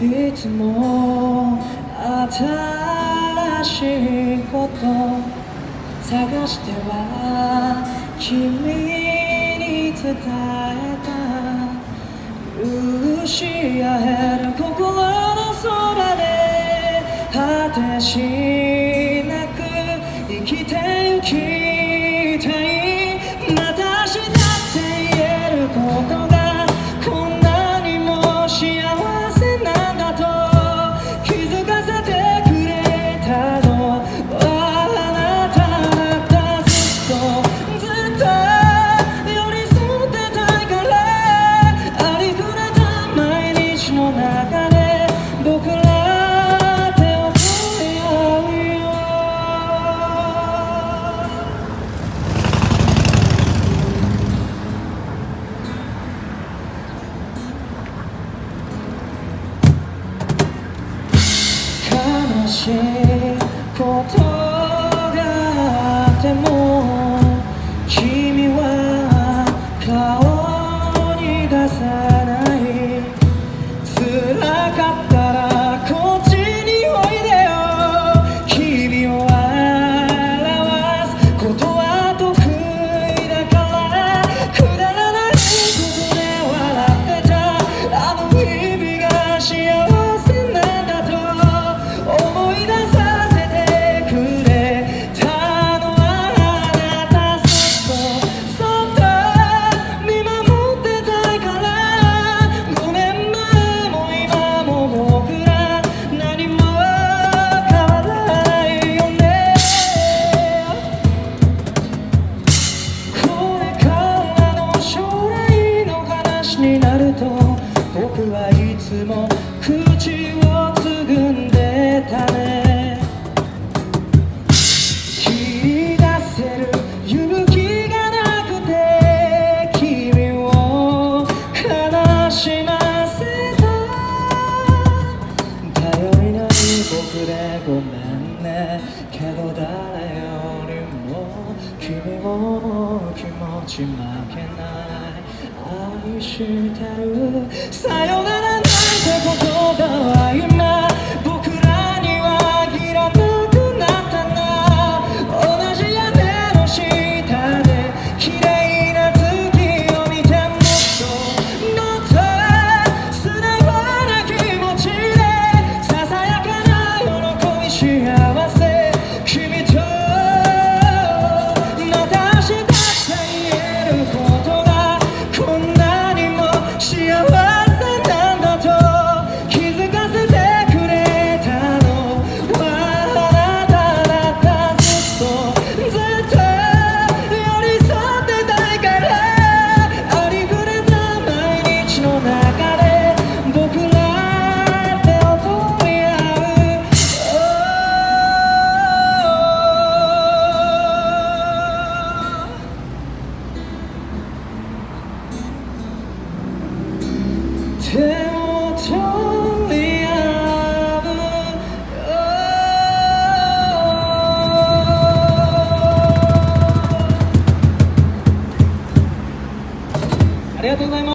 いつも新しいこと探しては君に伝えた許や合える心の空で果てしなく生きてゆき。しいこと僕はいつも口をつぐんでたね。切り出せる勇気がなくて君を悲しませた。頼りない僕でごめんね。けど誰よりも君を思う気持ち負けない。愛してる。さよなら。ありがとう。ございます